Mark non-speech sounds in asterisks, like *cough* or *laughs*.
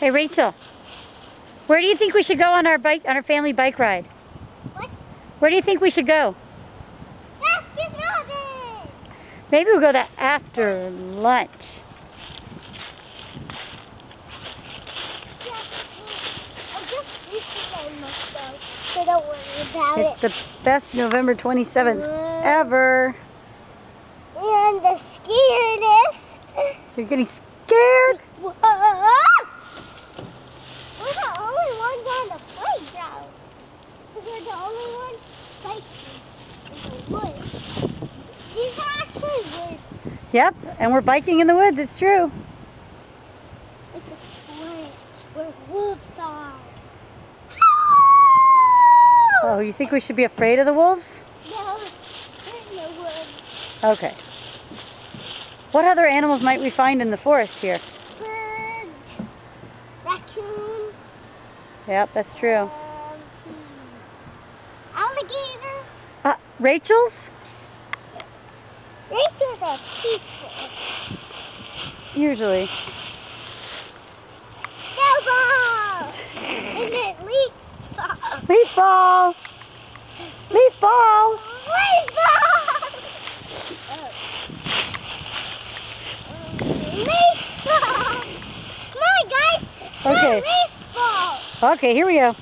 Hey Rachel, where do you think we should go on our bike on our family bike ride? What? Where do you think we should go? Baskin Robbins! Maybe we'll go that after lunch. I just used to must go, so don't worry about It's the best November 27th ever. And the scaredest. You're getting scared? Whoa! We're the only ones on the playground. Because we're the only ones biking in the woods. These are actually woods. Yep, and we're biking in the woods, it's true. Like the forest where wolves are. *laughs* Oh, you think we should be afraid of the wolves? No, there's no woods. Okay. What other animals might we find in the forest here? Birds, raccoons, Yep, that's true. Alligators. Uh, Rachel's? Rachel's are peaceful. Usually. Snowballs! and then leaf balls. Leaf ball! Leaf ball! Leaf balls! Leaf balls! Come on, guys! Okay. Okay, here we go.